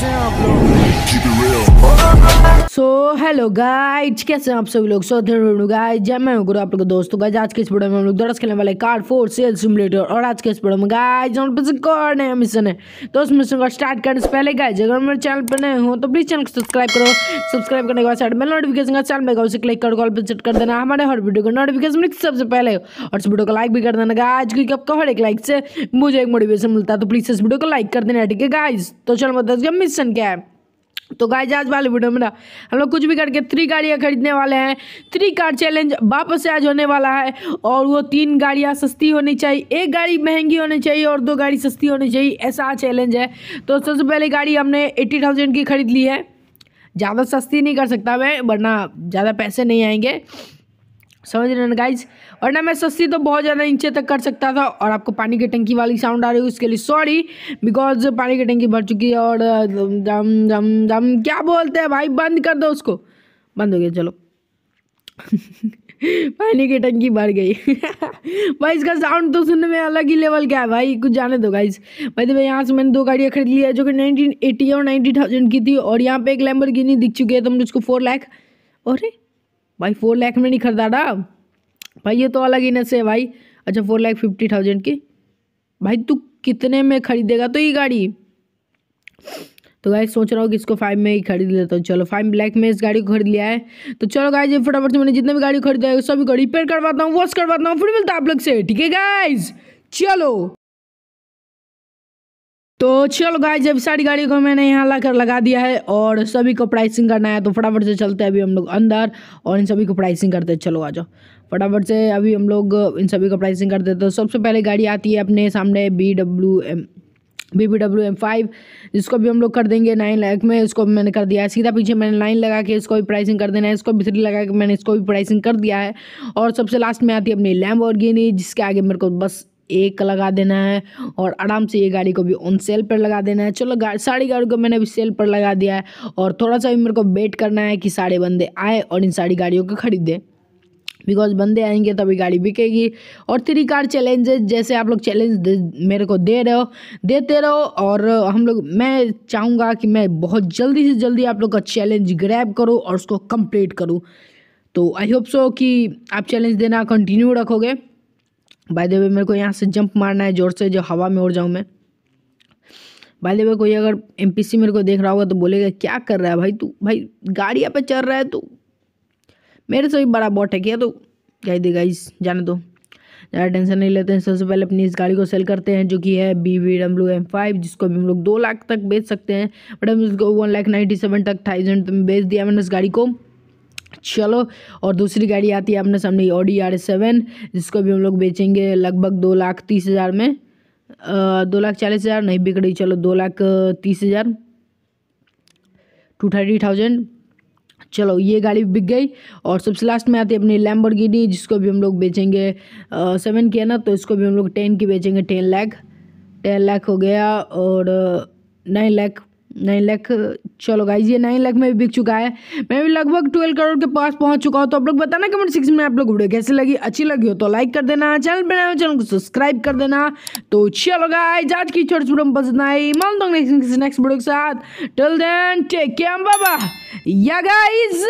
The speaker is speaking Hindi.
कैसे हैं आप लोग Keep it real. So hello guys कैसे हैं आप सभी लोग? सो गाइज़ जय मैं गुरु आप लोग दोस्तों गाइज़ आज के इस वीडियो में हम लोग दरअसल खेलने वाले कार्ड फोर सेल सिमुलेटर और आज के इस वीडियो में गाइज़ हम पे और नया मिशन है। तो उस मिशन को स्टार्ट करने से पहले गाइज़ अगर मेरे चैनल पर नए हो तो प्लीज़ चैनल को सब्सक्राइब करो। सब्सक्राइब करने के बाद साइड में नोटिफिकेशन का चैनल में उसे क्लिक कर कॉल पर सेट कर देना। हमारे हर वीडियो को नोटिफिकेशन सबसे पहले और इस वीडियो को लाइक भी कर देना गाइज़ क्योंकि आपका हर एक लाइक से मुझे एक मोटिवेशन मिलता है तो प्लीज़ इस वीडियो को लाइक कर देना, ठीक है गाइज़ तो चलो बताओ मिशन क्या है। तो गाइज़ आज वाले वीडियो में ना, हम लोग कुछ भी करके थ्री गाड़ियाँ खरीदने वाले हैं। थ्री कार चैलेंज वापस से आज होने वाला है और वो तीन गाड़ियाँ सस्ती होनी चाहिए, एक गाड़ी महँगी होनी चाहिए और दो गाड़ी सस्ती होनी चाहिए, ऐसा चैलेंज है। तो सबसे पहले गाड़ी हमने एट्टी थाउज़ेंड की खरीद ली है। ज़्यादा सस्ती नहीं कर सकता मैं, वरना ज़्यादा पैसे नहीं आएँगे। समझ रहे हैं गाइज़ और ना मैं सस्ती तो बहुत ज़्यादा नीचे तक कर सकता था और आपको पानी की टंकी वाली साउंड आ रही है उसके लिए सॉरी बिकॉज़ पानी की टंकी भर चुकी है और दम दम दम क्या बोलते हैं भाई? बंद कर दो उसको। बंद हो गया, चलो। पानी की टंकी भर गई। भाई, इसका साउंड तो सुनने में अलग ही लेवल का है, भाई। कुछ जाने दो गाइज़ भाई तो यहाँ से मैंने दो गाड़ियाँ खरीद ली है, जो कि नाइनटीन एटी और नाइन्टी थाउज़ेंड की थी, और यहाँ पे एक लैम्बोर्गिनी दिख चुकी है तो हमने उसको फोर लाख अरे भाई फोर लाख में नहीं खरीदा था। भाई, ये तो अलग ही नशे है भाई। अच्छा फोर लाख फिफ्टी थाउज़ेंड की। भाई, तू कितने में खरीदेगा? तो ये गाड़ी। तो गाइस सोच रहा हूँ कि इसको फाइव में ही खरीद लेता हूँ। चलो फाइव ब्लैक में इस गाड़ी को खरीद लिया है। तो चलो गाइस ये फटाफट से मैंने जितने भी गाड़ी खरीदा है, सभी को रिपेयर करवाता हूँ वॉश करवाता हूँ, फिर मिलता आप लोग से। ठीक है गाइज़ चलो। तो चलो गाइस जब सारी गाड़ी को मैंने यहाँ लाकर लगा दिया है और सभी को प्राइसिंग करना है तो फटाफट से चलते हैं अभी हम लोग अंदर और इन सभी को प्राइसिंग करते हैं। चलो आ जाओ। फटाफट से अभी हम लोग इन सभी को प्राइसिंग करते हैं। तो सबसे पहले गाड़ी आती है अपने सामने B W M B B W M five जिसको भी हम लोग कर देंगे नाइन लाख में, इसको भी मैंने कर दिया है। सीधा पीछे मैंने लाइन लगा के इसको भी प्राइसिंग कर देना है। इसको भी थ्री लगा के मैंने इसको भी प्राइसिंग कर दिया है। और सबसे लास्ट में आती है अपनी लैम्बोर्गिनी जिसके आगे मेरे को बस एक लगा देना है और आराम से ये गाड़ी को भी ऑन सेल पर लगा देना है। चलो गा, सारी गाड़ी को मैंने अभी सेल पर लगा दिया है और थोड़ा सा भी मेरे को वेट करना है कि सारे बंदे आए और इन सारी गाड़ियों को खरीदें बिकॉज़ बंदे आएँगे तभी गाड़ी बिकेगी और थ्री कार चैलेंजेस जैसे आप लोग चैलेंज मेरे को दे रहे हो देते रहो और हम लोग मैं चाहूँगा कि मैं बहुत जल्दी से जल्दी आप लोग का चैलेंज ग्रैब करूँ और उसको कंप्लीट करूँ। तो आई होप सो कि आप चैलेंज देना कंटिन्यू रखोगे। बाय द वे मेरे को यहाँ से जंप मारना है, ज़ोर से जो हवा में उड़ जाऊँ मैं। बाय द वे कोई अगर एमपीसी मेरे को देख रहा होगा तो बोलेगा, क्या कर रहा है भाई तू? भाई गाड़ियाँ पे चल रहा है तू? मेरे से भी बड़ा बॉट है क्या तो? कह दे गाइस जाने दो। ज़्यादा टेंशन नहीं लेते हैं। सबसे पहले अपनी इस गाड़ी को सेल करते हैं, जो कि है B V W M five जिसको भी हम लोग दो लाख तक बेच सकते हैं। बट हम इसको वन लाख नाइन्टी सेवन तक थाउज़ेंड में बेच दिया मैंने इस गाड़ी को। चलो, और दूसरी गाड़ी आती है अपने सामने ऑडी आर सेवन जिसको भी हम लोग बेचेंगे लगभग दो लाख तीस हज़ार में। दो लाख चालीस हज़ार, नहीं बिक रही, चलो दो लाख तीस हज़ार। टू थर्टी थाउज़ेंड चलो, ये गाड़ी बिक गई, और सबसे लास्ट में आती है अपनी लैम्बोर्गिनी जिसको भी हम लोग बेचेंगे सेवन की है ना तो इसको भी हम लोग टेन की बेचेंगे टेन लाख टेन लाख हो गया, और नाइन लाख नाइन लाख, चलो गाइज़ ये नाइन लाख में भी बिक चुका है। मैं भी लगभग ट्वेल्व करोड़ के पास पहुँच चुका हूँ तो आप लोग बताना कमेंट सिक्स में आप लोग वीडियो कैसे लगी? अच्छी लगी हो तो लाइक कर देना चैनल पर नया चैनल को सब्सक्राइब कर देना। तो चलो गाइज़ आज की छोटी छोटे पसंद आई मान दो नेक्स्ट वीडियो के साथ। टिल देन टेक केयर बाबा या गाइज़